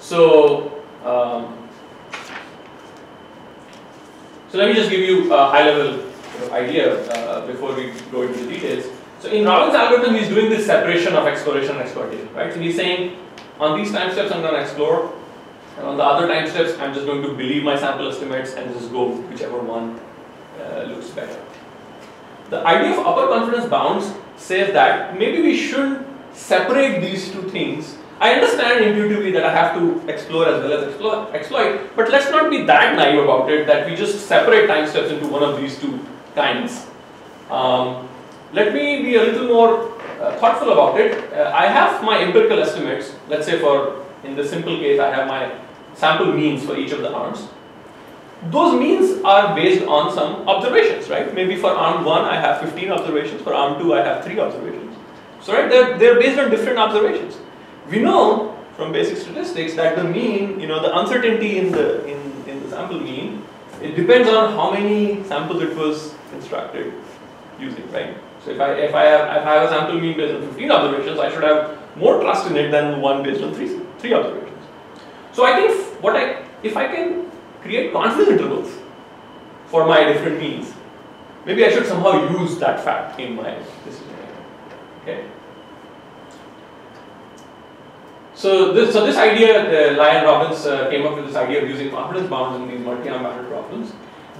So, um, so let me just give you a high level idea uh, before we go into the details. So in Robbins' algorithm, he's doing this separation of exploration and exploitation, right? So he's saying on these time steps I'm going to explore, and on the other time steps I'm just going to believe my sample estimates and just go whichever one uh, looks better. The idea of upper confidence bounds says that maybe we should separate these two things. I understand intuitively that I have to explore as well as exploit, exploit, but let's not be that naive about it that we just separate time steps into one of these two kinds. Um, let me be a little more uh, thoughtful about it. Uh, I have my empirical estimates. Let's say for, in the simple case, I have my sample means for each of the arms. Those means are based on some observations, right? Maybe for arm 1 I have 15 observations, for arm 2 I have 3 observations. So right, they're, they're based on different observations. We know from basic statistics that the mean, you know, the uncertainty in the, in, in the sample mean, it depends on how many samples it was constructed using, right? So if I if I have if I have a sample mean based on 15 observations, I should have more trust in it than one based on three three observations. So I think what I if I can create confidence intervals for my different means, maybe I should somehow use that fact in my decision. Okay. So this so this idea, uh, Lai Robbins uh, came up with this idea of using confidence bounds in these bounded problems.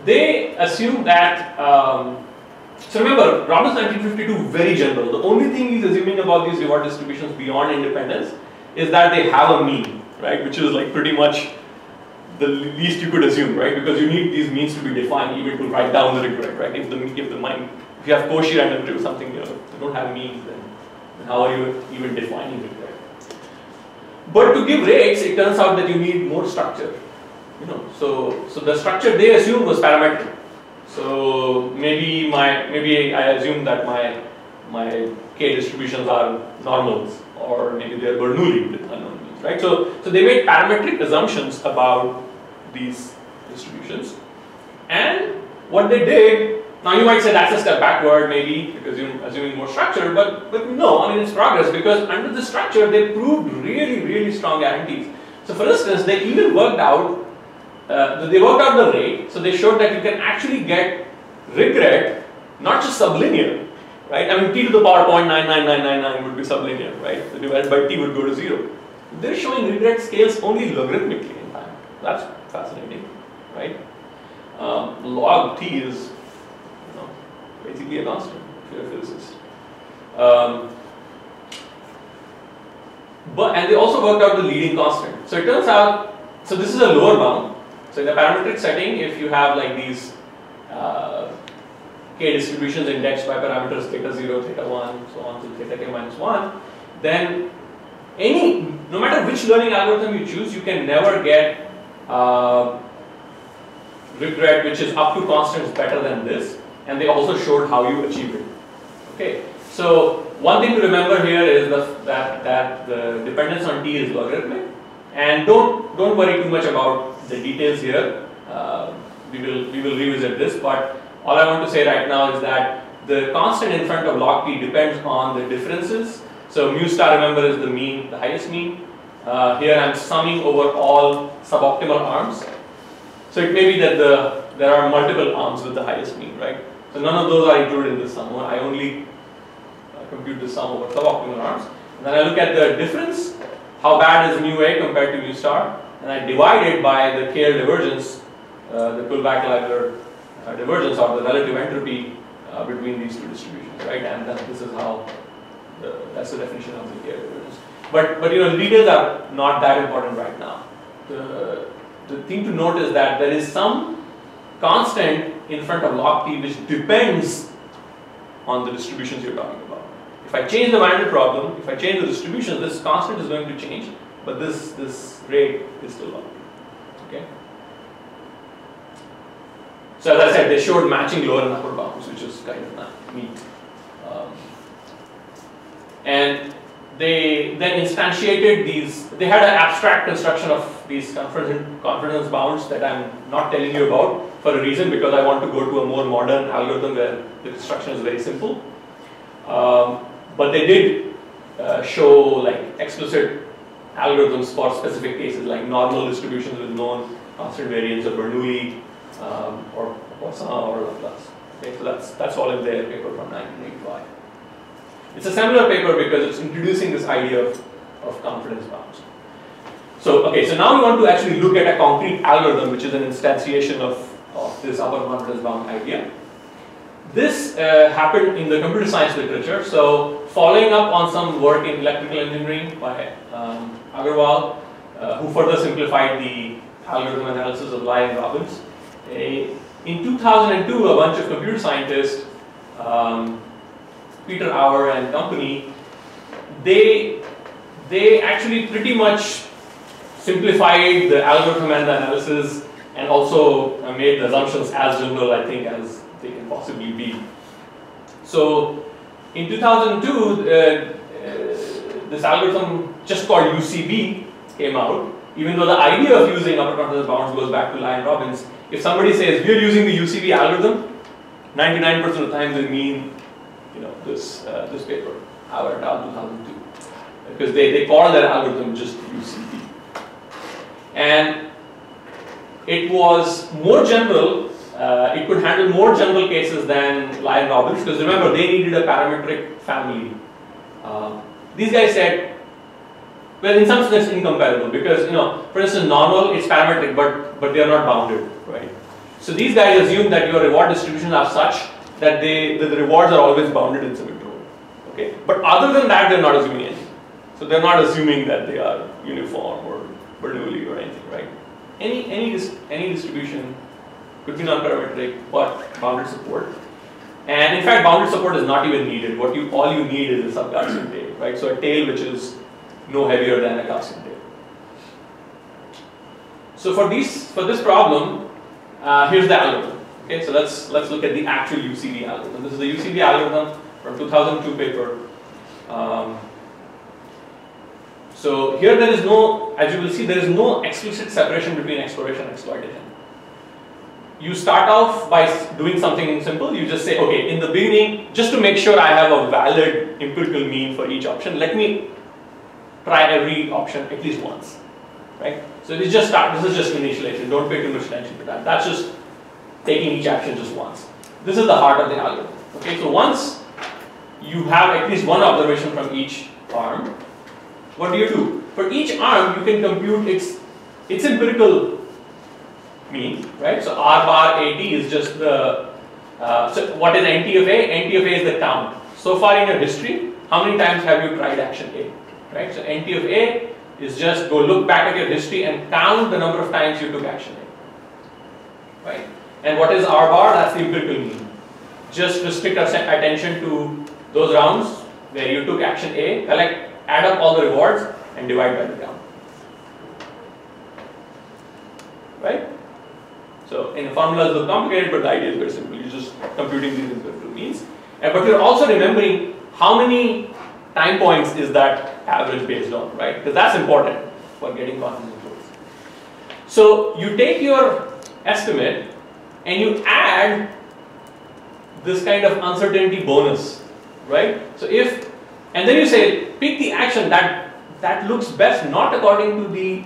They assume that. Um, so remember, Robbins 1952 very general. The only thing he's assuming about these reward distributions beyond independence is that they have a mean, right? Which is like pretty much the least you could assume, right? Because you need these means to be defined even to write down the regret, right? If the if the mind if you have Cauchy random or something, you know, you don't have means, then, how are you even defining regret? But to give rates, it turns out that you need more structure. You know, so so the structure they assumed was parametric. So maybe my maybe I assume that my my k distributions are normals, or maybe they are Bernoulli with unknown right? So so they made parametric assumptions about these distributions, and what they did. Now you might say that's a step backward, maybe because you're assuming more structure, but but no, I mean it's progress because under the structure they proved really really strong guarantees. So for instance, they even worked out uh, they worked out the rate, so they showed that you can actually get regret not just sublinear, right? I mean, t to the power 0.99999 would be sublinear, right? So divided by t would go to zero. They're showing regret scales only logarithmically in time. That's fascinating, right? Um, log t is basically a constant if a physicist. Um, but and they also worked out the leading constant. So it turns out, so this is a lower bound, so in the parametric setting, if you have like these uh, k distributions indexed by parameters theta 0, theta 1, so on to theta k minus 1, then any, no matter which learning algorithm you choose, you can never get uh, regret which is up to constants better than this, and they also showed how you achieve it. Okay, so one thing to remember here is the, that, that the dependence on t is logarithmic, and don't, don't worry too much about the details here. Uh, we will we will revisit this, but all I want to say right now is that the constant in front of log p depends on the differences. So mu star, remember, is the mean, the highest mean. Uh, here I'm summing over all suboptimal arms. So it may be that the there are multiple arms with the highest mean, right? So none of those are included in this sum. I only uh, compute the sum over suboptimal arms. And then I look at the difference. How bad is mu a compared to mu star? and I divide it by the KL divergence, uh, the Kullback-Leibler uh, divergence or the relative entropy uh, between these two distributions, right? And this is how the, that's the definition of the KL divergence. But but you know details are not that important right now. The the thing to note is that there is some constant in front of log p which depends on the distributions you're talking about. If I change the Van problem, if I change the distribution, this constant is going to change but this this rate is still low. Okay. So as I said, they showed matching lower and upper bounds, which is kind of neat. Um, and they then instantiated these. They had an abstract construction of these confidence, confidence bounds that I'm not telling you about for a reason because I want to go to a more modern algorithm where the construction is very simple. Um, but they did uh, show like explicit algorithms for specific cases like normal distributions with known constant variance of Bernoulli um, or Poisson or Laplace. Okay, so that's that's all in their paper from 1985. It's a similar paper because it's introducing this idea of, of confidence bounds. So okay, so now we want to actually look at a concrete algorithm which is an instantiation of, of this upper confidence bound idea. This uh, happened in the computer science literature. So following up on some work in electrical engineering by um, Agrawal, uh, who further simplified the algorithm analysis of Lai and Robbins. A, in 2002, a bunch of computer scientists, um, Peter Auer and company, they, they actually pretty much simplified the algorithm and the analysis and also made the assumptions as general, I think, as they can possibly be. So in 2002, uh, uh, this algorithm just called UCB came out, even though the idea of using upper confidence bounds goes back to and Robbins. If somebody says, we're using the UCB algorithm, 99% of the time they mean you know, this, uh, this paper, al. 2002. Because they, they call that algorithm just UCB. And it was more general uh, it could handle more general cases than Lai and Robbins because remember they needed a parametric family. Uh, these guys said, well in some sense incomparable because you know for instance normal it's parametric but but they are not bounded right. So these guys assume that your reward distributions are such that they that the rewards are always bounded in some interval. Okay, but other than that they're not assuming anything. So they're not assuming that they are uniform or Bernoulli or anything right. Any any any distribution could be non-parametric, but bounded support. And in fact, bounded support is not even needed. What you all you need is a sub-Gaussian tail, right? So a tail which is no heavier than a Gaussian tail. So for these for this problem, uh, here's the algorithm. Okay, so let's let's look at the actual UCB algorithm. This is the UCB algorithm from 2002 paper. Um, so here there is no, as you will see, there is no explicit separation between exploration and exploitation you start off by doing something simple. You just say, okay, in the beginning, just to make sure I have a valid empirical mean for each option, let me try every option at least once, right? So this just start. This is just initialization. Don't pay too much attention to that. That's just taking each action just once. This is the heart of the algorithm. Okay, so once you have at least one observation from each arm, what do you do? For each arm, you can compute its its empirical mean, right? So R bar AT is just the, uh, so what is NT of A? NT of A is the count. So far in your history, how many times have you tried action A, right? So NT of A is just go look back at your history and count the number of times you took action A, right? And what is R bar? That's the empirical mean. Just restrict our attention to those rounds where you took action A, collect, add up all the rewards and divide by the count, right? So in the formula, formulas look complicated, but the idea is very simple. You're just computing these empirical means. And, but you're also remembering how many time points is that average based on, right? Because that's important for getting confidence intervals. So you take your estimate and you add this kind of uncertainty bonus, right? So if, and then you say, pick the action that, that looks best not according to the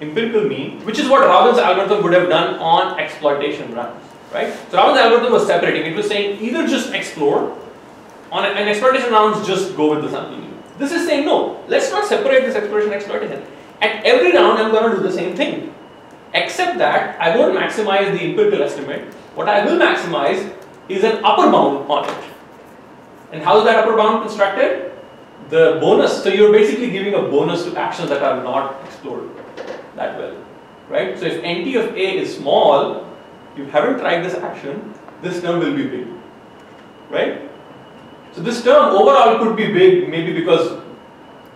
empirical mean, which is what Robbins' algorithm would have done on exploitation runs, right? So Robbins' algorithm was separating. It was saying either just explore, on an exploitation rounds just go with the sample mean. This is saying no, let's not separate this exploration exploitation. At every round, I'm going to do the same thing, except that I won't maximize the empirical estimate. What I will maximize is an upper bound on it. And how is that upper bound constructed? The bonus, so you're basically giving a bonus to actions that are not explored that well, right? So if NT of A is small, you haven't tried this action, this term will be big, right? So this term overall could be big maybe because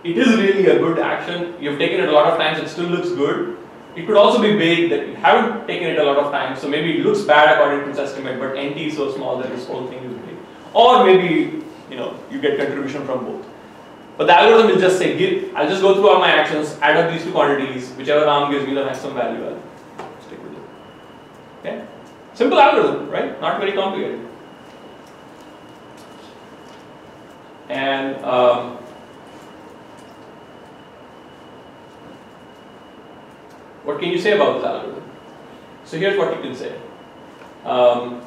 it is really a good action, you've taken it a lot of times, it still looks good. It could also be big that you haven't taken it a lot of times, so maybe it looks bad according to its estimate, but NT is so small that this whole thing is big. Or maybe, you know, you get contribution from both. But the algorithm will just say, give, I'll just go through all my actions, add up these two quantities, whichever arm gives me the maximum value, I'll stick with it. Okay? Simple algorithm, right? Not very complicated. And um, What can you say about this algorithm? So here's what you can say. Um,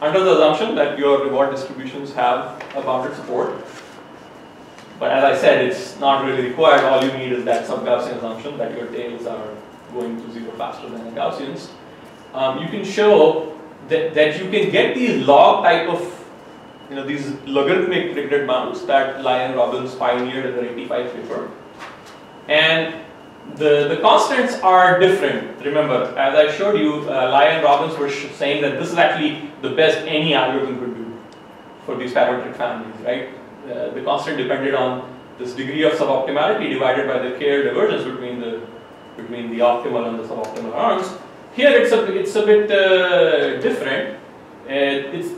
under the assumption that your reward distributions have a bounded support, but as I said, it's not really required. All you need is that sub-Gaussian assumption that your tails are going to zero faster than the Gaussians. Um, you can show that, that you can get these log type of, you know, these logarithmic predicted bounds that and Robbins pioneered in their 85 paper. And the, the constants are different. Remember, as I showed you, uh, Lai and Robbins were saying that this is actually the best any algorithm could do for these parametric families, right? Uh, the constant depended on this degree of suboptimality divided by the KL divergence between the between the optimal and the suboptimal arms. Here it's a it's a bit uh, different. Uh, it's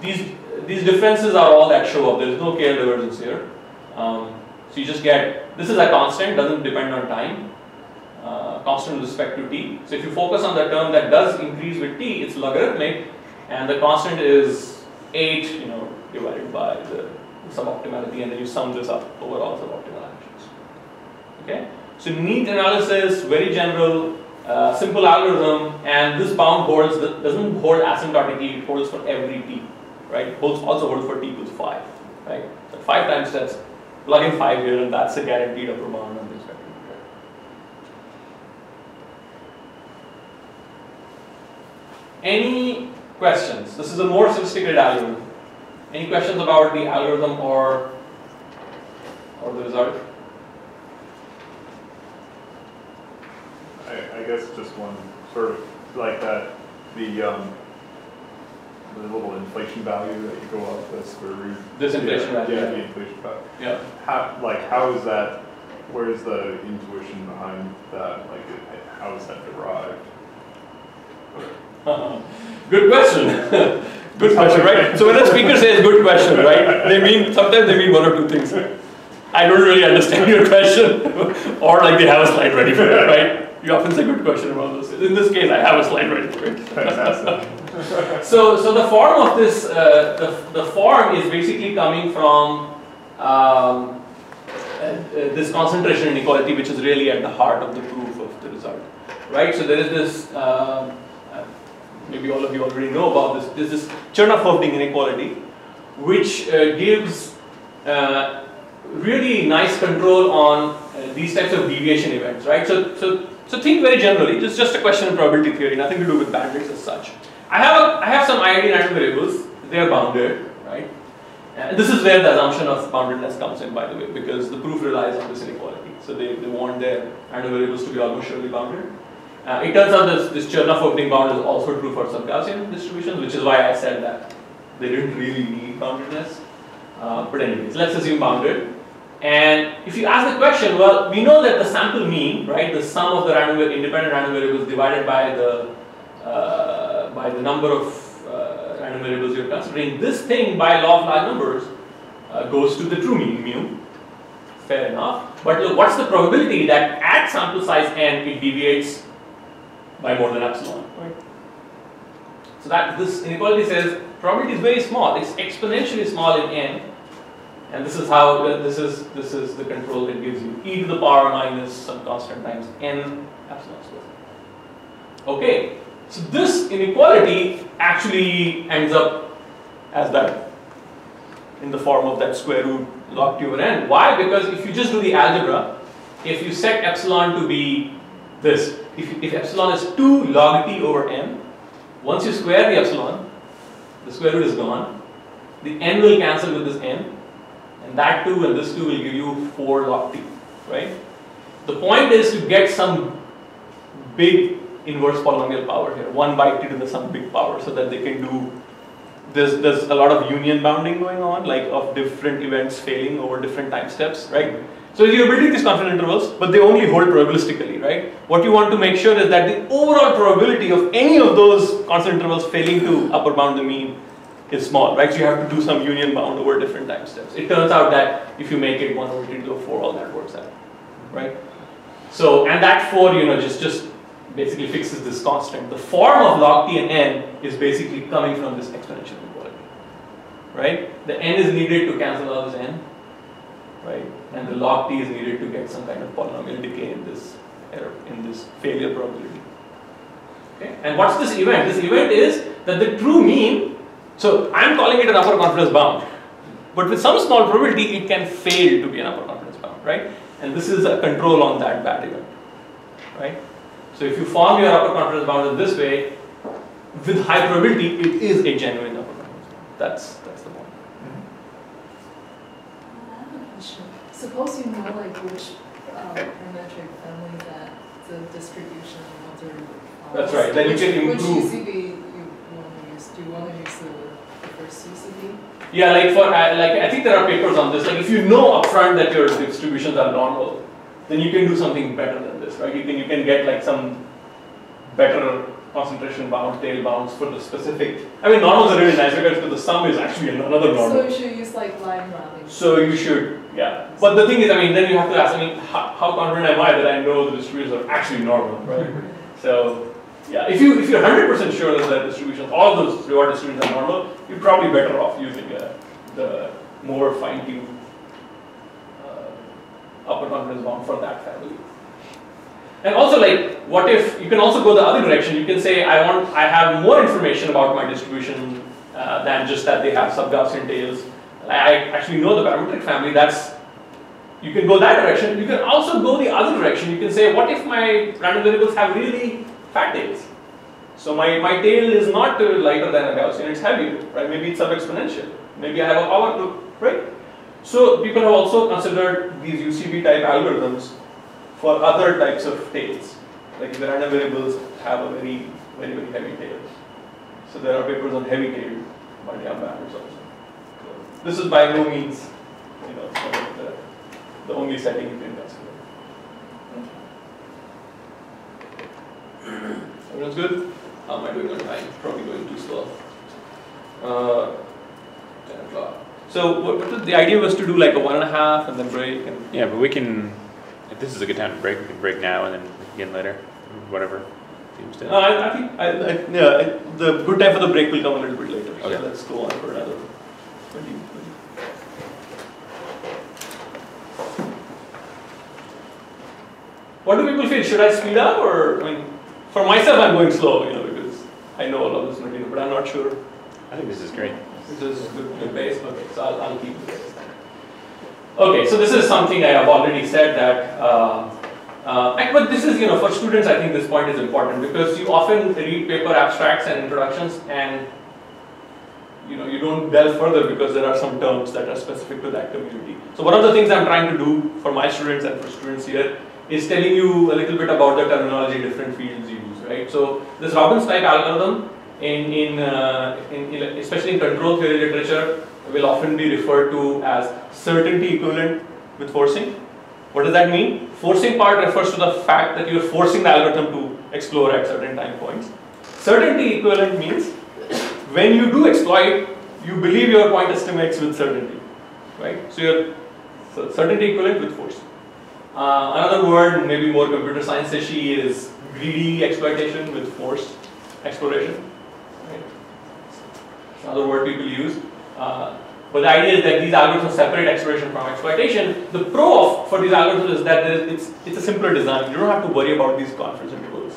these these differences are all that show up. There is no KL divergence here. Um, so you just get this is a constant, doesn't depend on time. Uh, constant with respect to t. So if you focus on the term that does increase with t, it's logarithmic, and the constant is eight, you know, divided by the suboptimality and then you sum this up over all suboptimal actions. Okay? So neat analysis, very general, uh, simple algorithm, and this bound holds doesn't hold asymptotically, it holds for every t, right? Holds also holds for t equals five, right? So five times that's plug in five here, and that's a guaranteed upper bound on this vector. Any questions? This is a more sophisticated algorithm. Any questions about the algorithm or or the result? I, I guess just one sort of like that the um, the little inflation value that you go up the square root. This inflation yeah, value. Yeah, the inflation value. Yeah. How like how is that? Where's the intuition behind that? Like it, how is that derived? Good question. Good question, right? So when a speaker says good question, right, they mean, sometimes they mean one or two things. I don't really understand your question, or like they have a slide ready for it, right? You often say good question around those. In this case, I have a slide ready for it. so, so the form of this, uh, the, the form is basically coming from um, uh, uh, this concentration inequality, which is really at the heart of the proof of the result, right? So there is this. Um, maybe all of you already know about this, there's this Chernoff-Hoeffding inequality, which uh, gives uh, really nice control on uh, these types of deviation events, right? So, so, so think very generally, it's just a question of probability theory, nothing to do with bandits as such. I have, a, I have some ID random variables, they are bounded, right? And this is where the assumption of boundedness comes in, by the way, because the proof relies on this inequality. So they, they want their random variables to be almost surely bounded. Uh, it turns out this, this Chernoff-Hoeffding bound is also true for sub-Gaussian distributions, which is why I said that they didn't really need boundedness. Uh, but anyways, let's assume bounded. And if you ask the question, well, we know that the sample mean, right, the sum of the random independent random variables divided by the uh, by the number of uh, random variables you're considering, this thing by law of large numbers uh, goes to the true mean mu. Fair enough. But look, what's the probability that at sample size n it deviates by more than epsilon, right? So that this inequality says probability is very small. It's exponentially small in n, and this is how this is this is the control it gives you e to the power minus some constant times n epsilon squared. Okay, so this inequality actually ends up as that in the form of that square root log t over n. Why? Because if you just do the algebra, if you set epsilon to be this, if, if epsilon is 2 log t over n, once you square the epsilon, the square root is gone, the n will cancel with this n, and that 2 and this 2 will give you 4 log t, right? The point is to get some big inverse polynomial power here, 1 by t to the some big power, so that they can do, there's, there's a lot of union bounding going on, like of different events failing over different time steps, right? So you're building these confidence intervals, but they only hold probabilistically, right? What you want to make sure is that the overall probability of any of those constant intervals failing to upper bound the mean is small, right? So you have to do some union bound over different time steps. It turns out that if you make it 1 over t to the 4, all that works out, right? So, and that 4, you know, just, just basically fixes this constant. The form of log t and n is basically coming from this exponential inequality, right? The n is needed to cancel out this n, right? And the log t is needed to get some kind of polynomial decay in this error, in this failure probability. Okay? And what's this event? This event is that the true mean, so I'm calling it an upper confidence bound, but with some small probability it can fail to be an upper confidence bound, right? And this is a control on that bad event, right? So if you form your upper confidence bound in this way, with high probability, it is a genuine upper confidence bound. That's that's the point. I have a question. Suppose you know like which um, parametric family that the distribution of the That's right, then you which, can improve. Which UCB you want to use? Do you want to use the, the first UCB? Yeah, like for uh, like I think there are papers on this. Like if you know upfront that your distributions are normal, then you can do something better than this, right? You can you can get like some better concentration bounds, tail bounds for the specific. I mean, normals are really nice because the sum is actually another normal. So you should use like line rounding. So you should, yeah. But the thing is, I mean, then you have to ask, I mean, how, how confident am I that I know the distributions are actually normal, right? So, yeah, if you if you're 100% sure that the distributions, all those reward distributions are normal, you're probably better off using uh, the more fine-tuned uh, upper confidence bound for that family. And also, like, what if you can also go the other direction? You can say, I want, I have more information about my distribution uh, than just that they have sub-Gaussian tails. I actually know the parametric family. That's you can go that direction. You can also go the other direction. You can say, what if my random variables have really fat tails? So my, my tail is not uh, lighter than a Gaussian, it's heavier, right? Maybe it's sub-exponential. Maybe I have a power law, right? So people have also considered these UCB type algorithms for other types of tails. Like the random variables have a very, very, very heavy tail. So there are papers on heavy tail multi-arm bandits also. So this is by no means, you know, the, the only setting you can consider. Everyone's good? How am I doing on time? Probably going too slow. Uh, 10 o'clock. So what, what the idea was to do like a one and a half and then break and Yeah, but we can, if this is a good time to break, we can break now and then again later, whatever seems Uh. I, I think, I, I, yeah, the good time for the break will come a little bit later. Okay. So let's go on for another 20, 20. What do people feel? Should I speed up or, I mean, for myself, I'm going slow, you know, because I know all of this material, but I'm not sure. I think this is great. This is good, good base. Okay, so I'll, I'll keep then. Okay, so this is something I have already said that. Uh, uh, but this is, you know, for students, I think this point is important because you often read paper abstracts and introductions, and you know, you don't delve further because there are some terms that are specific to that community. So one of the things I'm trying to do for my students and for students here is telling you a little bit about the terminology different fields use, right? So this Robbins type algorithm in, in, uh, in, especially in control theory literature will often be referred to as certainty equivalent with forcing. What does that mean? Forcing part refers to the fact that you're forcing the algorithm to explore at certain time points. Certainty equivalent means when you do exploit, you believe your point estimates with certainty, right? So you're certainty equivalent with force. Uh, another word, maybe more computer science-ishy, is greedy exploitation with forced exploration. Right? It's another word people use. Uh, but the idea is that these algorithms separate exploration from exploitation. The pro of for these algorithms is that it's, it's a simpler design. You don't have to worry about these confidence intervals.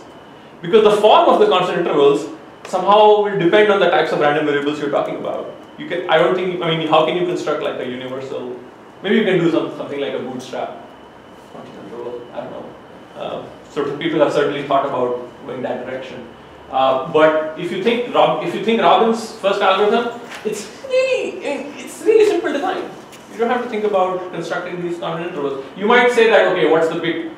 Because the form of the constant intervals somehow will depend on the types of random variables you're talking about. You can, I don't think, I mean, how can you construct like a universal, maybe you can do some, something like a bootstrap constant interval, I don't know. Uh, certain people have certainly thought about going that direction. Uh, but if you think Rob, if you think Robbins' first algorithm, it's really it's really simple design. You don't have to think about constructing these constant intervals. You might say that okay, what's the big?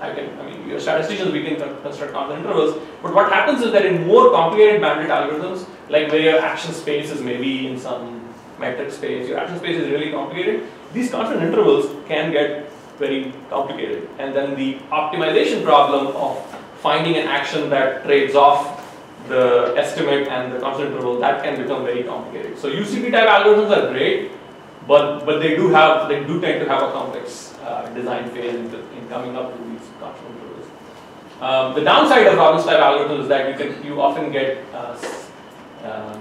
I can, I mean, you're statisticians, we can construct constant intervals. But what happens is that in more complicated bandit algorithms, like where your action space is maybe in some metric space, your action space is really complicated. These constant intervals can get very complicated, and then the optimization problem of finding an action that trades off the estimate and the constant interval that can become very complicated. So UCB type algorithms are great, but but they do have they do tend to have a complex uh, design phase in, the, in coming up with these constant intervals. Um, the downside of Robbins type algorithms is that you can you often get uh, um,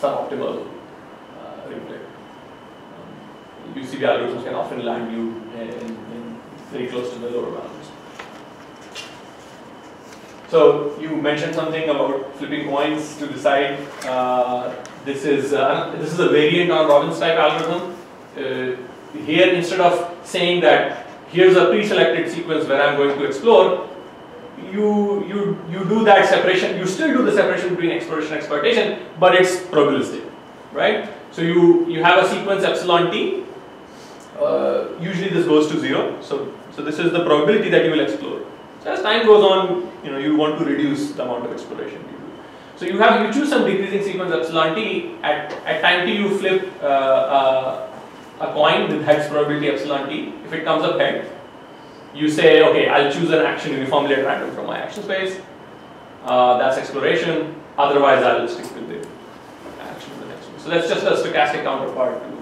suboptimal uh, replay. UCB algorithms can often land you in, in very close to the lower bounds. So you mentioned something about flipping coins to decide. Uh, this is uh, this is a variant on Robbins type algorithm. Uh, here, instead of saying that here's a pre-selected sequence where I'm going to explore, you you you do that separation. You still do the separation between exploration and exploitation, but it's probabilistic, right? So you you have a sequence epsilon t. Uh, usually this goes to zero. So so this is the probability that you will explore. So as time goes on, you know you want to reduce the amount of exploration you do. So you have you choose some decreasing sequence epsilon t. At at time t you flip uh, uh, a coin with heads probability epsilon t. If it comes up head, you say okay I'll choose an action uniformly at random from my action space. Uh, that's exploration. Otherwise I'll stick with the action in the next one. So that's just a stochastic counterpart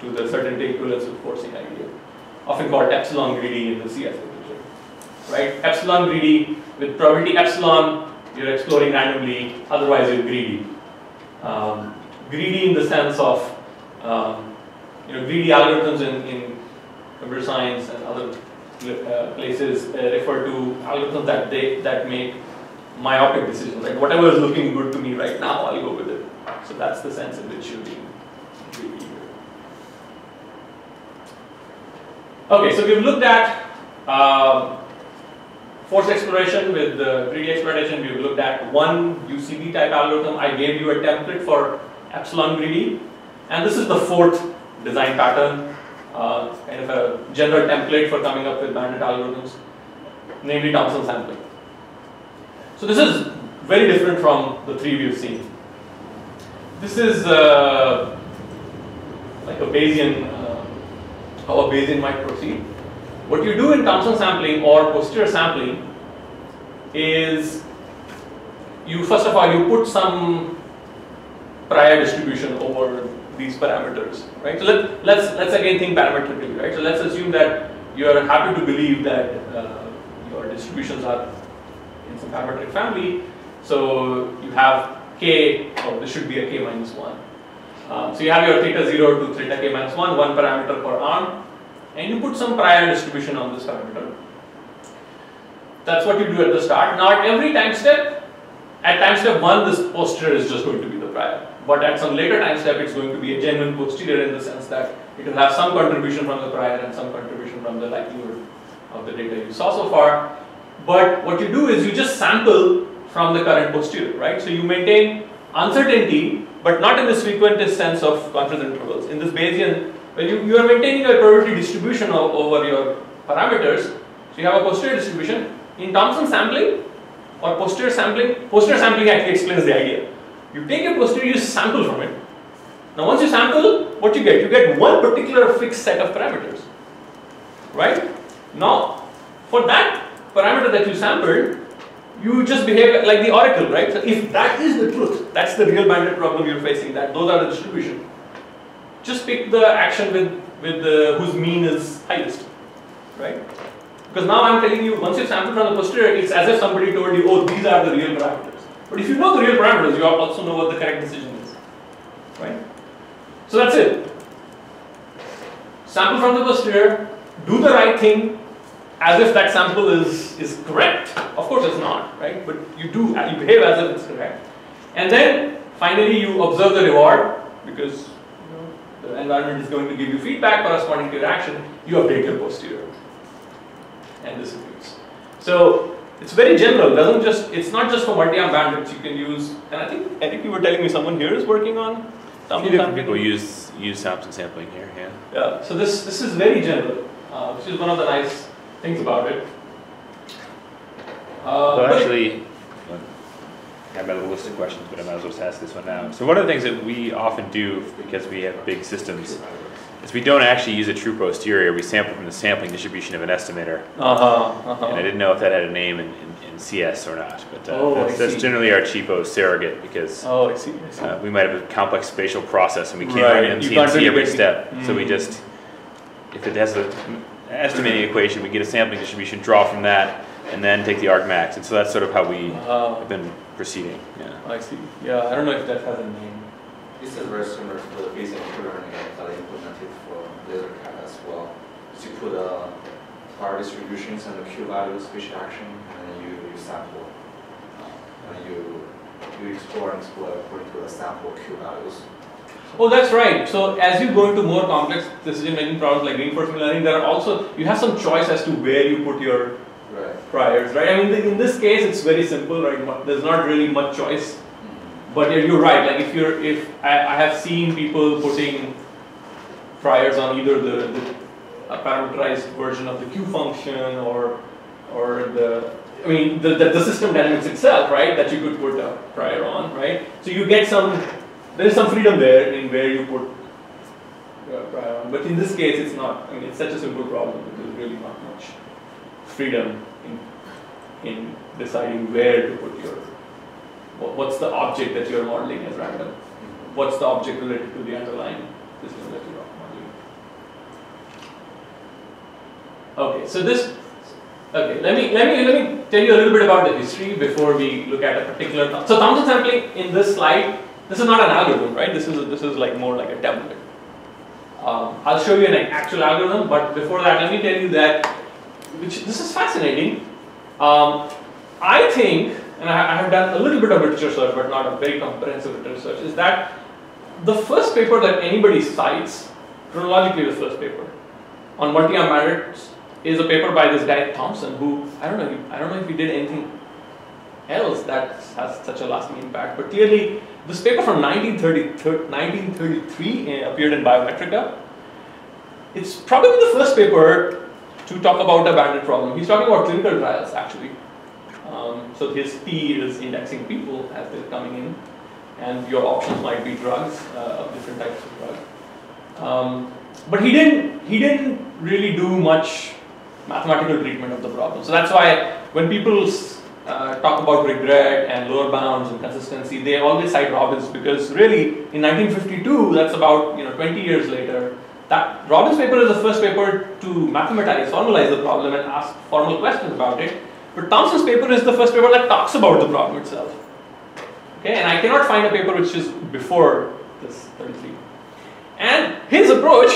to, the certainty equivalence with forcing idea, often called epsilon greedy in the CS literature. Right? Epsilon greedy with probability epsilon, you're exploring randomly, otherwise you're greedy. Um, greedy in the sense of um, you know, greedy algorithms in, in computer science and other uh, places uh, refer to algorithms that they that make myopic decisions. Like whatever is looking good to me right now, I'll go with it. So that's the sense in which you're being greedy here. Okay, so we've looked at um, forced exploration with the greedy exploitation. We've looked at one UCB type algorithm. I gave you a template for epsilon greedy, and this is the fourth design pattern, uh, kind of a general template for coming up with bandit algorithms, namely Thompson sampling. So this is very different from the three we've seen. This is uh, like a Bayesian, uh, how a Bayesian might proceed. What you do in Thompson sampling or posterior sampling is you first of all you put some prior distribution over these parameters, right? So let, let's let's again think parametrically, right? So let's assume that you are happy to believe that uh, your distributions are in some parametric family. So you have k, oh, this should be a k minus one. Um, so you have your theta zero to theta k minus one, one parameter per arm, and you put some prior distribution on this parameter. That's what you do at the start. Now at every time step, at time step one, this posterior is just going to be the prior. But at some later time step, it's going to be a genuine posterior in the sense that it will have some contribution from the prior and some contribution from the likelihood of the data you saw so far. But what you do is you just sample from the current posterior, right? So you maintain uncertainty, but not in this frequentist sense of confidence intervals. In this Bayesian, when you, you are maintaining a probability distribution of, over your parameters, so you have a posterior distribution. In Thompson sampling or posterior sampling, posterior sampling actually explains the idea. You take a posterior, you sample from it. Now once you sample, what you get? You get one particular fixed set of parameters, right? Now, for that parameter that you sampled, you just behave like the oracle, right? So if that is the truth, that's the real bandit problem you're facing, that those are the distribution. Just pick the action with, with the, whose mean is highest, right? Because now I'm telling you, once you sample from the posterior, it's as if somebody told you, oh, these are the real parameters. But if you know the real parameters, you also know what the correct decision is, right? So that's it. Sample from the posterior, do the right thing, as if that sample is, is correct. Of course it's not, right? But you do, you behave as if it's correct. And then finally you observe the reward because you know, the environment is going to give you feedback corresponding to your action. You update your posterior and this appears. So it's very general, doesn't just, it's not just for multi-arm bandits you can use, and I think, I think you were telling me someone here is working on A few different people use use Thompson sampling here, yeah. Yeah, so this, this is very general, uh, which is one of the nice things about it. Uh, Well, actually, I have a list of questions, but I might as well just ask this one now. So one of the things that we often do, because we have big systems, is we don't actually use a true posterior, we sample from the sampling distribution of an estimator. Uh-huh, uh-huh. And I didn't know if that had a name in, in, in CS or not, but uh, Oh, that's, that's generally our cheapo surrogate, because Oh, I see, I see. uh, we might have a complex spatial process and we can't Right, run MCMC every step. So we Mm. just, if it has a estimating equation, we get a sampling distribution, draw from that, and then take the argmax. And so that's sort of how we Uh, have been proceeding. Yeah. I see, yeah, I don't know if that has a name. This is very similar to the Bayesian learning that I implemented for LaserCAD as well. So you put uh, power distributions and the Q value, spatial action, and then you, you sample and you, you explore and explore according to the sample Q values. Oh, that's right. So as you go into more complex decision-making problems like reinforcement learning, there are also, you have some choice as to where you put your Right. priors, right? I mean, in this case, it's very simple, right? There's not really much choice. But you're, you're right. Like if you're, if I, I have seen people putting priors on either the, the a parameterized version of the Q function or, or the, I mean, the, the, the system dynamics itself, right? That you could put a prior on, right? So you get some, there is some freedom there in where you put uh. But in this case, it's not. I mean, it's such a simple problem. that There's really not much freedom in, in deciding where to put your, what's the object that you're modeling as random? What's the object related to the underlying system that you're modeling? Okay, so this, okay, let me, let me, let me tell you a little bit about the history before we look at a particular, so Thompson sampling in this slide, this is not an algorithm, right? This is, this is like more like a template. Um, I'll show you an actual algorithm, but before that, let me tell you that, which, this is fascinating. Um, I think, and I, I have done a little bit of literature search, but not a very comprehensive literature search, is that the first paper that anybody cites, chronologically the first paper, on multi-arm bandits is a paper by this guy Thompson, who I don't know, I don't know if he did anything else that has such a lasting impact, but clearly this paper from 1930, 1933 uh, appeared in Biometrika. It's probably the first paper to talk about a bandit problem. He's talking about clinical trials actually. Um, so his P is indexing people as they're coming in, and your options might be drugs uh, of different types of drugs. Um, but he didn't he didn't really do much mathematical treatment of the problem. So that's why when people uh, talk about regret and lower bounds and consistency, they always cite Robbins because really in 1952, that's about you know 20 years later, that Robbins paper is the first paper to mathematize, formalize the problem and ask formal questions about it. But Thompson's paper is the first paper that talks about the problem itself. Okay, and I cannot find a paper which is before this 33. And his approach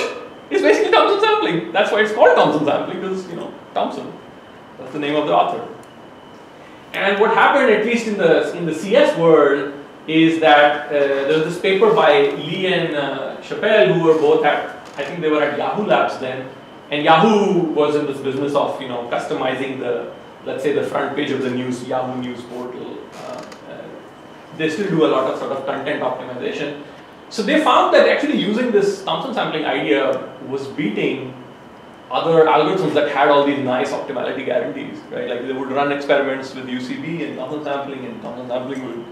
is basically Thompson sampling. That's why it's called Thompson sampling because you know Thompson. That's the name of the author. And what happened, at least in the in the CS world, is that uh, there was this paper by Li and uh, Chapelle, who were both at I think they were at Yahoo Labs then, and Yahoo was in this business of you know customizing the let's say the front page of the news Yahoo News portal. Uh, uh, they still do a lot of sort of content optimization. So they found that actually using this Thompson sampling idea was beating other algorithms that had all these nice optimality guarantees, right? Like they would run experiments with UCB and Thompson sampling, and Thompson sampling would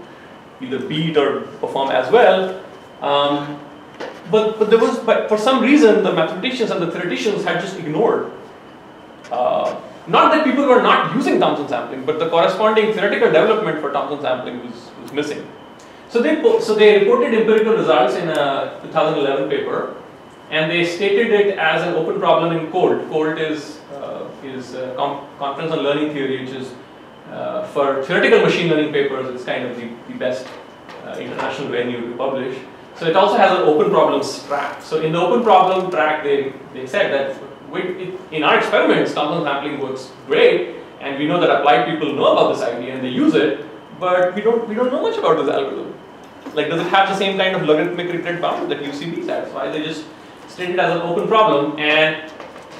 either beat or perform as well. Um, but but there was but for some reason the mathematicians and the theoreticians had just ignored. Uh, not that people were not using Thompson sampling, but the corresponding theoretical development for Thompson sampling was, was missing. So they so they reported empirical results in a 2011 paper, and they stated it as an open problem in COLT. COLT is uh, is conference on learning theory, which is uh, for theoretical machine learning papers. It's kind of the, the best uh, international venue to publish. So it also has an open problems track. So in the open problem track, they they said that it, in our experiments, Thompson sampling works great, and we know that applied people know about this idea and they use it, but we don't we don't know much about this algorithm. Like, does it have the same kind of logarithmic regret bound that UCB satisfies? They just stated as an open problem, and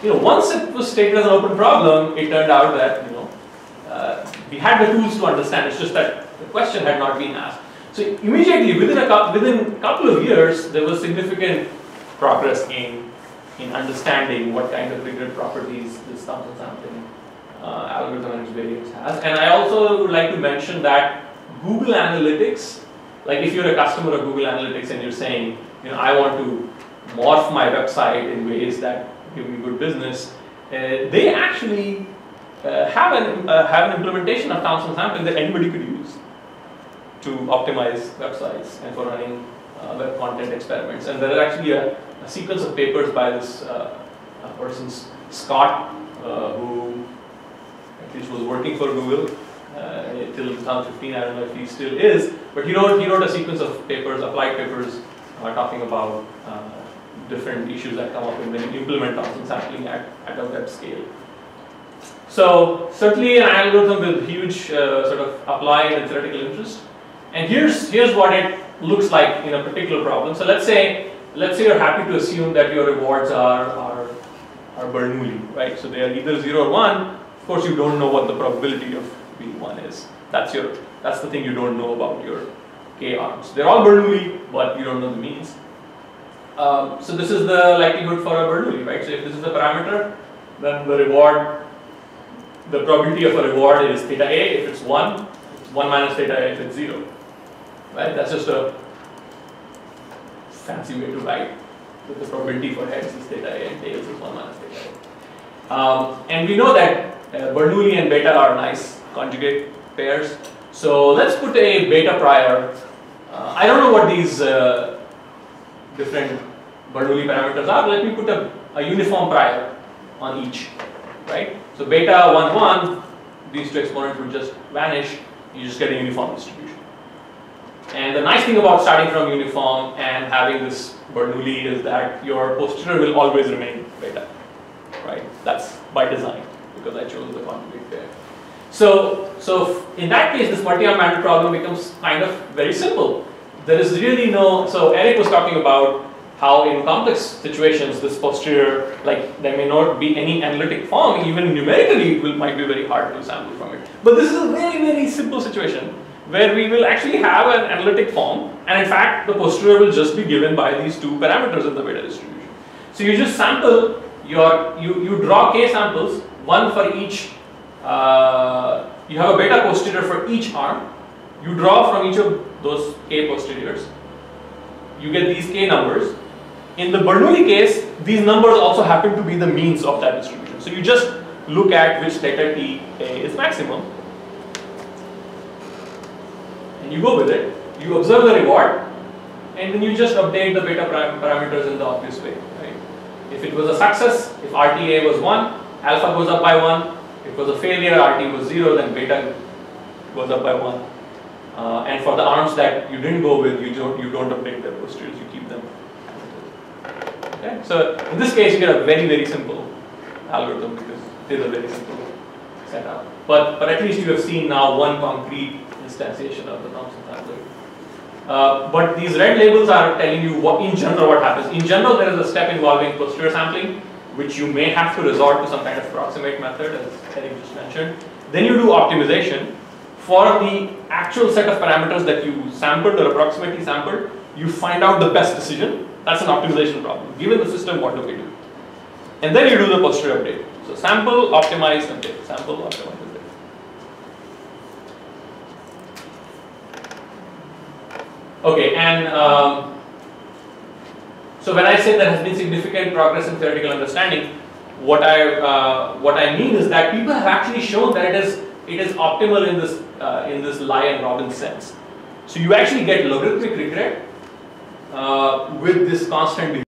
you know, once it was stated as an open problem, it turned out that you know uh, we had the tools to understand. It's just that the question had not been asked. So immediately, within a within couple of years, there was significant progress in in understanding what kind of regret properties this Thompson sampling uh, algorithm and its variants has. And I also would like to mention that Google Analytics, like if you're a customer of Google Analytics and you're saying, you know, I want to morph my website in ways that give me good business, uh, they actually uh, have an uh, have an implementation of Thompson sampling that anybody could use to optimize websites and for running uh, web content experiments. And there is actually a, a sequence of papers by this uh, person, Scott, who at least was working for Google uh, till 2015. I don't know if he still is, but he wrote he wrote a sequence of papers, applied papers, uh, talking about uh, different issues that come up when you implement Thompson sampling at, at a web scale. So certainly an algorithm with huge uh, sort of applied and theoretical interest. And here's here's what it looks like in a particular problem. So let's say let's say you're happy to assume that your rewards are are are Bernoulli, right? So they are either zero or one. Of course, you don't know what the probability of being one is. That's your that's the thing you don't know about your k arms. They're all Bernoulli, but you don't know the means. Um, so this is the likelihood for a Bernoulli, right? So if this is a parameter, then the reward, the probability of a reward is theta a. If it's one, it's one minus theta a if it's zero, right? That's just a fancy way to write. that the probability for heads is theta a and tails is one minus theta a. Um, and we know that uh, Bernoulli and beta are nice conjugate pairs. So let's put a beta prior. Uh, I don't know what these uh, different Bernoulli parameters are. Let me put a, a uniform prior on each, right? So beta 1, 1, these two exponents will just vanish. You just get a uniform distribution. And the nice thing about starting from uniform and having this Bernoulli is that your posterior will always remain beta, right? That's by design because I chose the conjugate pair. So, so in that case, this multi-arm problem becomes kind of very simple. There is really no, so Eric was talking about how in complex situations this posterior, like there may not be any analytic form, even numerically it will, might be very hard to sample from it. But this is a very, very simple situation where we will actually have an analytic form and in fact the posterior will just be given by these two parameters in the beta distribution. So you just sample your, you, you draw k samples, one for each uh, you have a beta posterior for each arm. You draw from each of those k posteriors. You get these k numbers. In the Bernoulli case, these numbers also happen to be the means of that distribution. So you just look at which theta t is maximum. And you go with it. You observe the reward. And then you just update the beta param parameters in the obvious way. Right? If it was a success, if RTA was 1, alpha goes up by 1, if it was a failure, RT was 0, then beta goes up by 1. Uh, and for the arms that you didn't go with, you don't, you don't update their posteriors, you keep them. Okay? So in this case, you get a very, very simple algorithm because it is a very simple setup. But, but at least you have seen now one concrete instantiation of the Thompson algorithm. Uh, but these red labels are telling you what in general what happens. In general, there is a step involving posterior sampling, which you may have to resort to some kind of approximate method, as Eric just mentioned. Then you do optimization. For the actual set of parameters that you sampled or approximately sampled, you find out the best decision. That's an optimization problem. Given the system, what do we do? And then you do the posterior update. So sample, optimize, update. Sample, optimize, update. Okay, and um, so when I say there has been significant progress in theoretical understanding, what I uh, what I mean is that people have actually shown that it is it is optimal in this uh, in this Lai and Robbins sense. So you actually get logarithmic regret uh, with this constant